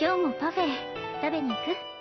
今日もパフェ食べに行く？